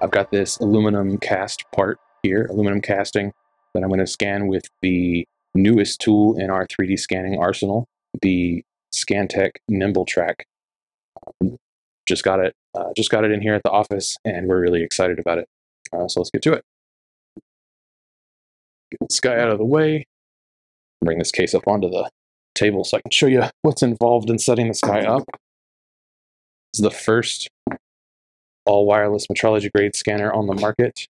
I've got this aluminum cast part here, aluminum casting, that I'm going to scan with the newest tool in our 3D scanning arsenal, the Scantech Nimble Track. Just got it, uh, just got it in here at the office, and we're really excited about it. Uh, so let's get to it. Get this guy out of the way. Bring this case up onto the table so I can show you what's involved in setting this guy up. This is the first all wireless metrology grade scanner on the market.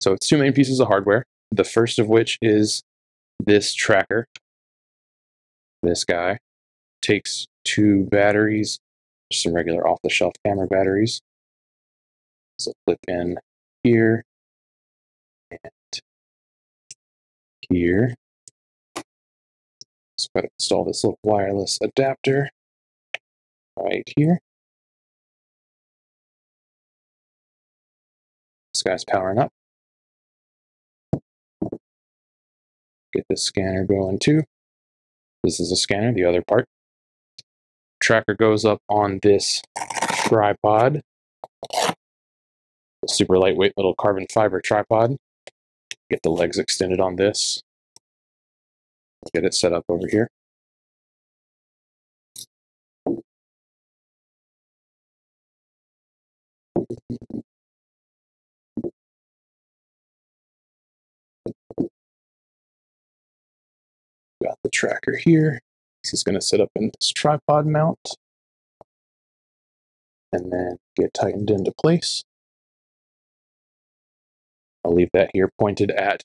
So it's two main pieces of hardware. The first of which is this tracker. This guy takes two batteries, some regular off-the-shelf camera batteries. So flip in here and here. So I'm going to install this little wireless adapter right here. This guy's powering up. Get this scanner going too. This is a scanner, the other part. Tracker goes up on this tripod. Super lightweight little carbon fiber tripod. Get the legs extended on this. Get it set up over here. Got the tracker here. This is going to sit up in this tripod mount and then get tightened into place. I'll leave that here pointed at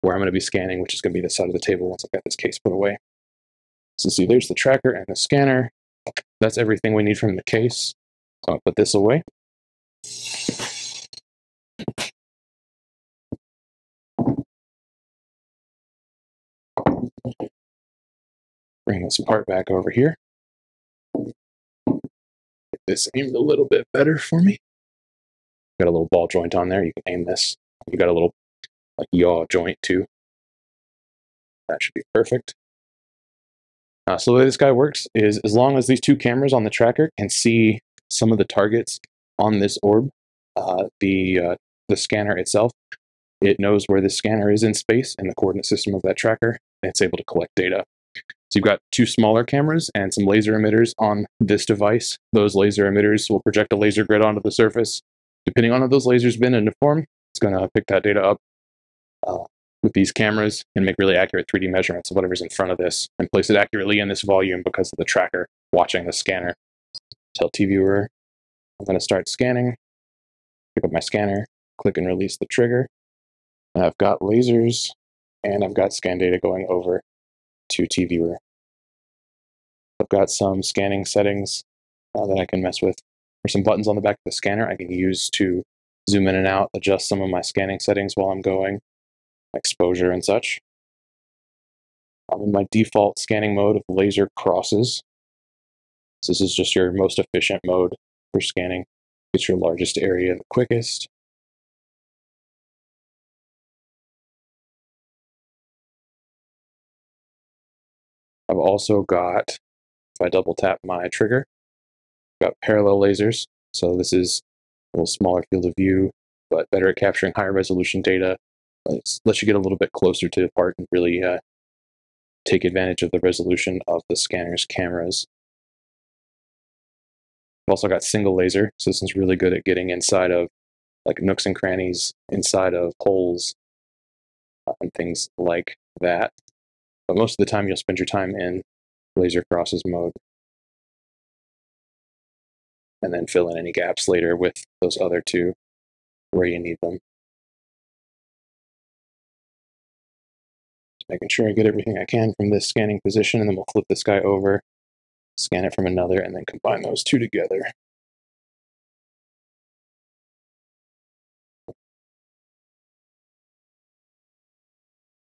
where I'm going to be scanning, which is going to be the side of the table once I've got this case put away. So see, there's the tracker and the scanner. That's everything we need from the case. So I'll put this away. Bring this part back over here. Get this aimed a little bit better for me. Got a little ball joint on there. You can aim this. You got a little like yaw joint too. That should be perfect. Uh, so the way this guy works is as long as these two cameras on the tracker can see some of the targets on this orb, uh, the uh, the scanner itself, it knows where the scanner is in space and the coordinate system of that tracker, and it's able to collect data. So you've got two smaller cameras and some laser emitters on this device. Those laser emitters will project a laser grid onto the surface. Depending on how those lasers bend into form, it's going to pick that data up uh, with these cameras and make really accurate 3D measurements of whatever's in front of this and place it accurately in this volume because of the tracker watching the scanner. Tell TViewer I'm going to start scanning, pick up my scanner, click and release the trigger. And I've got lasers and I've got scan data going over to TViewer. I've got some scanning settings uh, that I can mess with. There's some buttons on the back of the scanner I can use to zoom in and out, adjust some of my scanning settings while I'm going, exposure and such. I'm in my default scanning mode of laser crosses. So this is just your most efficient mode for scanning. It's your largest area the quickest. I've also got, if I double tap my trigger, I've got parallel lasers. So this is a little smaller field of view, but better at capturing higher resolution data. It lets you get a little bit closer to the part and really uh, take advantage of the resolution of the scanner's cameras. I've also got single laser, so this is really good at getting inside of like nooks and crannies, inside of holes, uh, and things like that. But most of the time, you'll spend your time in laser crosses mode and then fill in any gaps later with those other two where you need them. Making sure I get everything I can from this scanning position, and then we'll flip this guy over, scan it from another, and then combine those two together.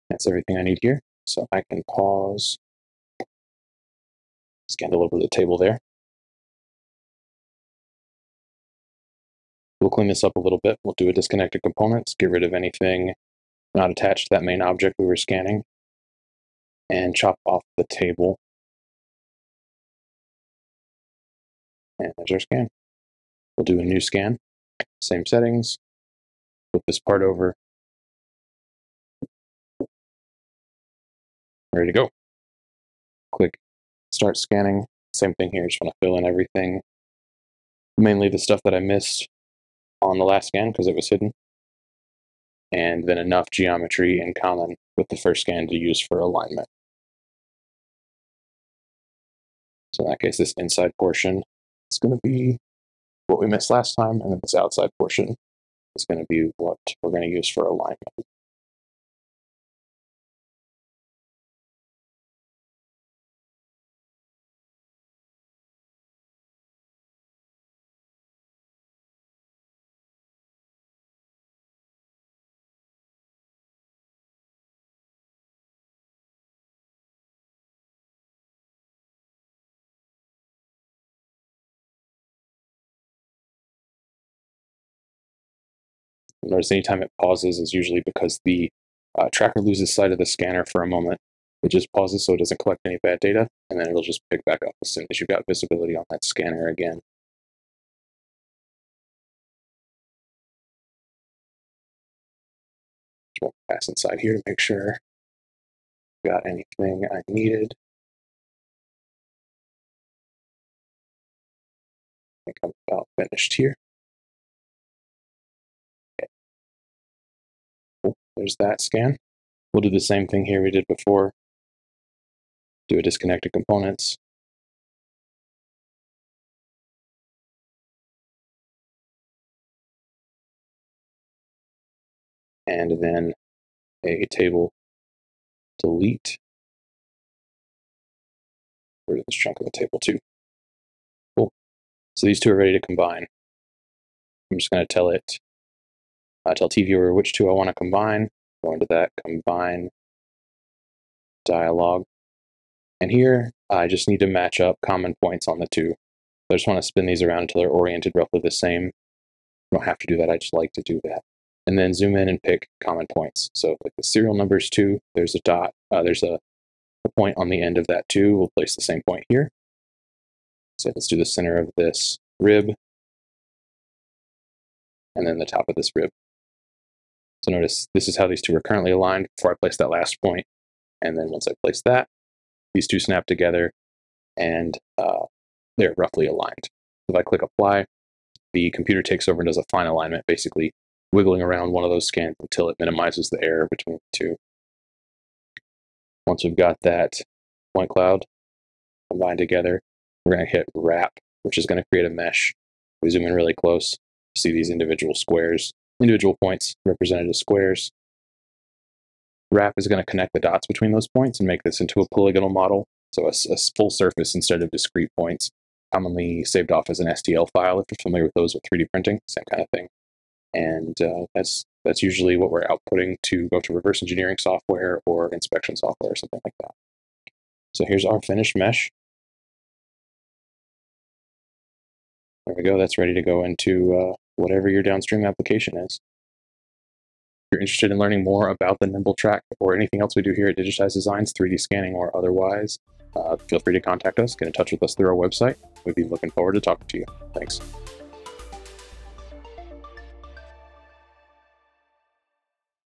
That's everything I need here. So I can pause, scan all over the table there. We'll clean this up a little bit. We'll do a disconnected components, get rid of anything not attached to that main object we were scanning, and chop off the table. And there's our scan. We'll do a new scan, same settings, flip this part over. Ready to go. Click start scanning. Same thing here, just want to fill in everything. Mainly the stuff that I missed on the last scan because it was hidden. And then enough geometry in common with the first scan to use for alignment. So in that case, this inside portion going to be what we missed last time, and then this outside portion is going to be what we're going to use for alignment. Notice anytime it pauses is usually because the uh, tracker loses sight of the scanner for a moment. It just pauses so it doesn't collect any bad data, and then it'll just pick back up as soon as you've got visibility on that scanner again. Just pass inside here to make sure I've got anything I needed. I think I'm about finished here. There's that scan. We'll do the same thing here we did before. Do a disconnected components. And then a table delete. Of this chunk of the table too. Cool. So these two are ready to combine. I'm just going to tell it uh, tell TViewer which two I want to combine. Go into that combine dialog. And here I just need to match up common points on the two. I just want to spin these around until they're oriented roughly the same. You don't have to do that, I just like to do that. And then zoom in and pick common points. So like the serial numbers two, there's a dot, uh, there's a, a point on the end of that two. We'll place the same point here. So let's do the center of this rib. And then the top of this rib. So notice this is how these two are currently aligned before I place that last point. And then once I place that, these two snap together and uh, they're roughly aligned. If I click apply, the computer takes over and does a fine alignment, basically wiggling around one of those scans until it minimizes the error between the two. Once we've got that point cloud combined together, we're going to hit wrap, which is going to create a mesh. We zoom in really close, see these individual squares individual points represented as squares. Wrap is going to connect the dots between those points and make this into a polygonal model, so a, a full surface instead of discrete points, commonly saved off as an STL file if you're familiar with those with 3D printing, same kind of thing. And uh, that's that's usually what we're outputting to go to reverse engineering software or inspection software or something like that. So here's our finished mesh. There we go. That's ready to go into uh, whatever your downstream application is. If you're interested in learning more about the Nimble Track or anything else we do here at Digitize Designs, 3D scanning or otherwise, uh, feel free to contact us, get in touch with us through our website. We'd be looking forward to talking to you. Thanks.